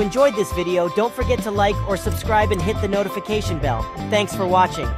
enjoyed this video, don't forget to like or subscribe and hit the notification bell. Thanks for watching.